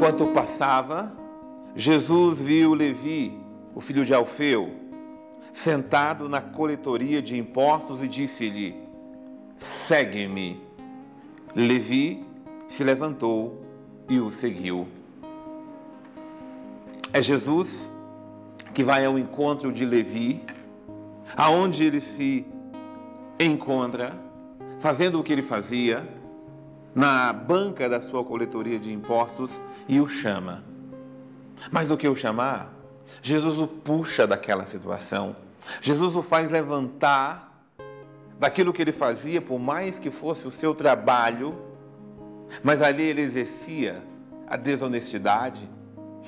Enquanto passava, Jesus viu Levi, o filho de Alfeu, sentado na coletoria de impostos e disse-lhe: Segue-me. Levi se levantou e o seguiu. É Jesus que vai ao encontro de Levi, aonde ele se encontra, fazendo o que ele fazia, na banca da sua coletoria de impostos e o chama. Mas do que o chamar, Jesus o puxa daquela situação. Jesus o faz levantar daquilo que ele fazia, por mais que fosse o seu trabalho, mas ali ele exercia a desonestidade,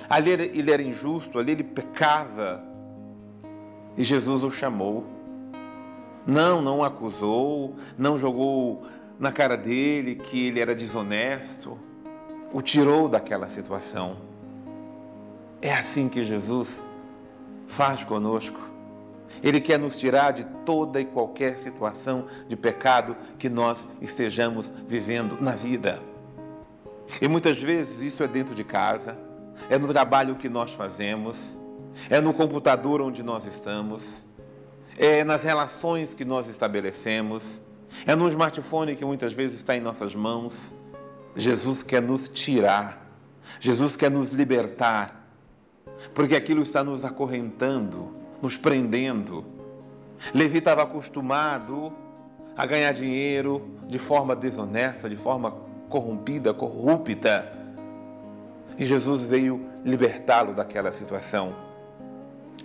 ali ele era injusto, ali ele pecava. E Jesus o chamou. Não, não o acusou, não jogou na cara dele que ele era desonesto, o tirou daquela situação. É assim que Jesus faz conosco. Ele quer nos tirar de toda e qualquer situação de pecado que nós estejamos vivendo na vida. E muitas vezes isso é dentro de casa, é no trabalho que nós fazemos, é no computador onde nós estamos, é nas relações que nós estabelecemos, é no smartphone que muitas vezes está em nossas mãos. Jesus quer nos tirar, Jesus quer nos libertar, porque aquilo está nos acorrentando, nos prendendo. Levi estava acostumado a ganhar dinheiro de forma desonesta, de forma corrompida, corrupta. E Jesus veio libertá-lo daquela situação.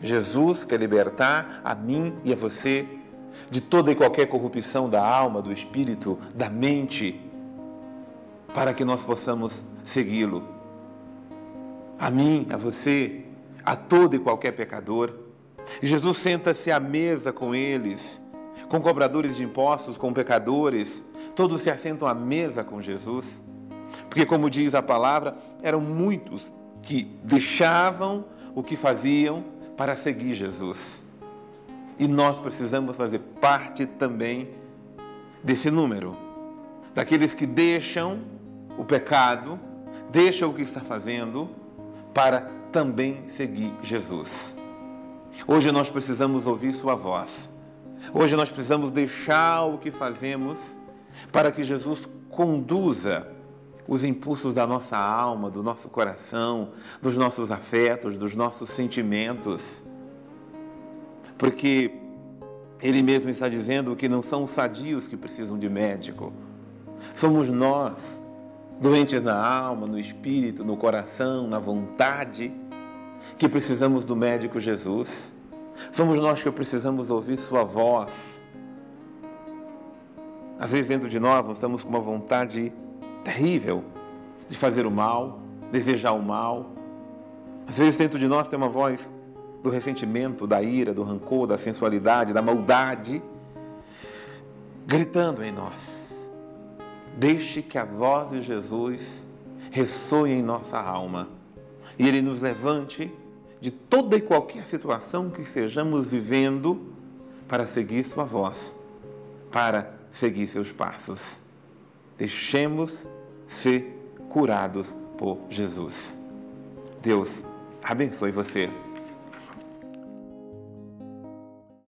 Jesus quer libertar a mim e a você de toda e qualquer corrupção da alma, do espírito, da mente, para que nós possamos segui-lo. A mim, a você, a todo e qualquer pecador. Jesus senta-se à mesa com eles, com cobradores de impostos, com pecadores, todos se assentam à mesa com Jesus. Porque, como diz a palavra, eram muitos que deixavam o que faziam para seguir Jesus. E nós precisamos fazer parte também desse número daqueles que deixam o pecado, deixam o que está fazendo para também seguir Jesus. Hoje nós precisamos ouvir Sua voz. Hoje nós precisamos deixar o que fazemos para que Jesus conduza os impulsos da nossa alma, do nosso coração, dos nossos afetos, dos nossos sentimentos. Porque ele mesmo está dizendo que não são os sadios que precisam de médico, somos nós, doentes na alma, no espírito, no coração, na vontade, que precisamos do médico Jesus. Somos nós que precisamos ouvir Sua voz. Às vezes, dentro de nós, nós estamos com uma vontade terrível de fazer o mal, desejar o mal. Às vezes, dentro de nós tem uma voz do ressentimento, da ira, do rancor, da sensualidade, da maldade, gritando em nós. Deixe que a voz de Jesus ressoe em nossa alma e Ele nos levante de toda e qualquer situação que estejamos vivendo para seguir Sua voz, para seguir seus passos. Deixemos ser curados por Jesus. Deus abençoe você.